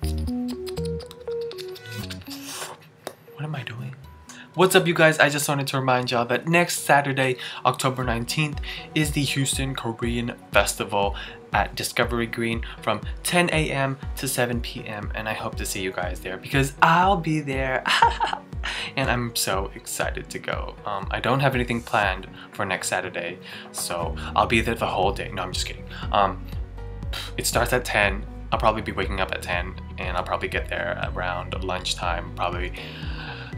What am I doing? What's up you guys? I just wanted to remind y'all that next Saturday, October 19th, is the Houston Korean Festival at Discovery Green from 10 a.m. to 7 p.m. and I hope to see you guys there because I'll be there. and I'm so excited to go. Um, I don't have anything planned for next Saturday, so I'll be there the whole day. No, I'm just kidding. Um, it starts at 10. I'll probably be waking up at 10 and I'll probably get there around lunchtime, probably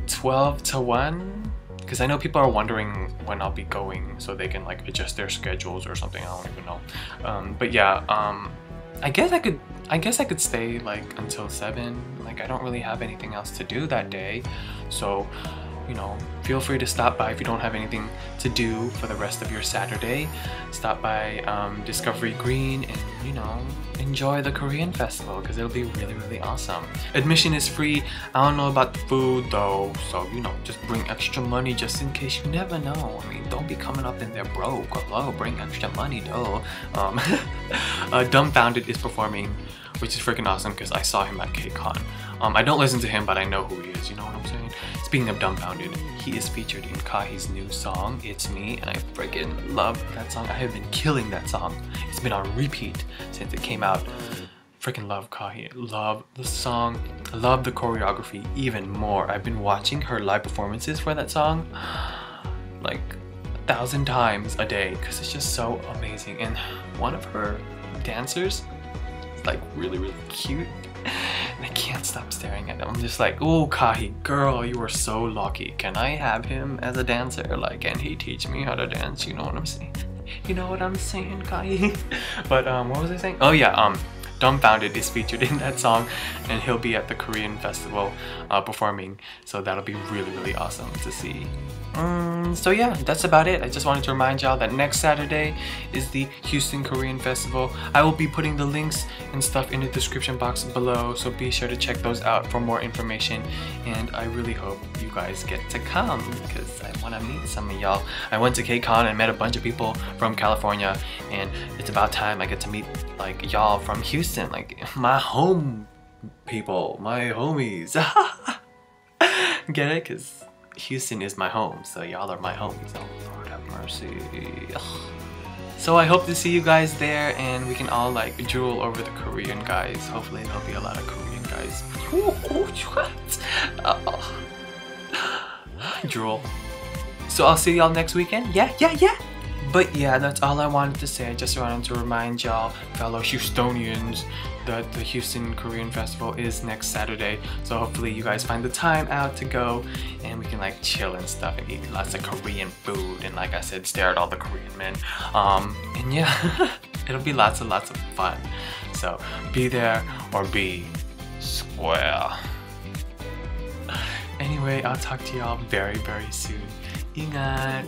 12 to 1 because I know people are wondering when I'll be going so they can like adjust their schedules or something I don't even know. Um, but yeah um, I guess I could I guess I could stay like until 7 like I don't really have anything else to do that day. So you know, feel free to stop by if you don't have anything to do for the rest of your Saturday. Stop by um, Discovery Green and, you know, enjoy the Korean festival because it'll be really, really awesome. Admission is free. I don't know about food though, so, you know, just bring extra money just in case. You never know. I mean, don't be coming up in there broke. Hello, bring extra money though. Um, uh, Dumbfoundead is performing which is freaking awesome because I saw him at KCON. Um, I don't listen to him, but I know who he is, you know what I'm saying? Speaking of Dumbfoundead, he is featured in Kahi's new song, It's Me, and I freaking love that song. I have been killing that song. It's been on repeat since it came out. Freaking love Kahi, love the song, love the choreography even more. I've been watching her live performances for that song like a thousand times a day because it's just so amazing. And one of her dancers is like really, really cute. And I can't stop staring at him. I'm just like, oh, Kahi, girl, you are so lucky. Can I have him as a dancer? Like, can he teach me how to dance? You know what I'm saying? You know what I'm saying, Kahi? but um, what was I saying? Oh yeah, um, Dumbfoundead is featured in that song and he'll be at the Korean festival uh, performing so that'll be really really awesome to see. Um, so yeah, that's about it. I just wanted to remind y'all that next Saturday is the Houston Korean Festival. I will be putting the links and stuff in the description box below, so be sure to check those out for more information. And I really hope you guys get to come because I want to meet some of y'all. I went to KCON and met a bunch of people from California, and it's about time I get to meet like y'all from Houston, like my home people, my homies. get it? Cause Houston is my home, so y'all are my homies. Oh, Lord have mercy. Ugh. So I hope to see you guys there and we can all like drool over the Korean guys. Hopefully there'll be a lot of Korean guys. drool. So I'll see y'all next weekend. Yeah, yeah, yeah. But yeah, that's all I wanted to say. I just wanted to remind y'all, fellow Houstonians, that the Houston Korean Festival is next Saturday. So hopefully you guys find the time out to go and we can like chill and stuff and eat lots of Korean food and like I said, stare at all the Korean men. Um, and yeah, it'll be lots and lots of fun. So be there or be square. Anyway, I'll talk to y'all very, very soon. Ingat!